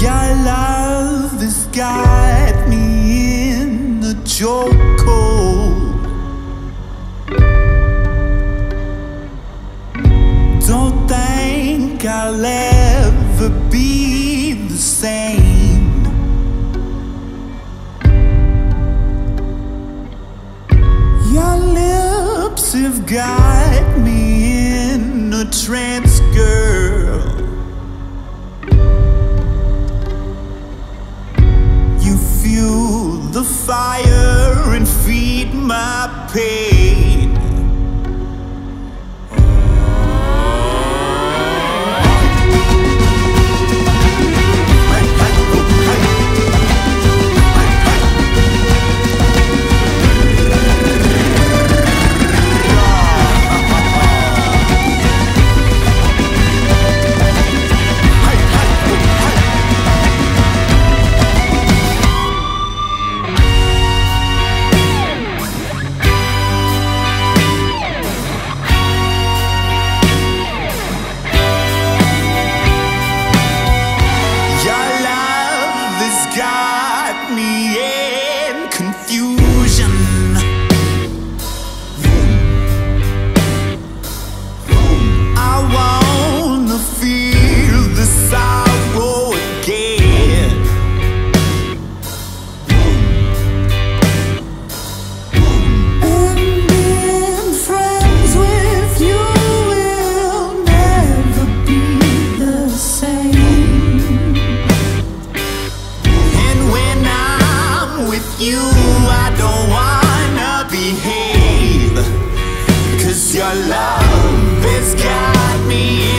Your love has got me in the chokehold. Don't think I'll ever be the same. Your lips have got me in a trance, girl. My confusion. you I don't wanna behave. Cause your love has got me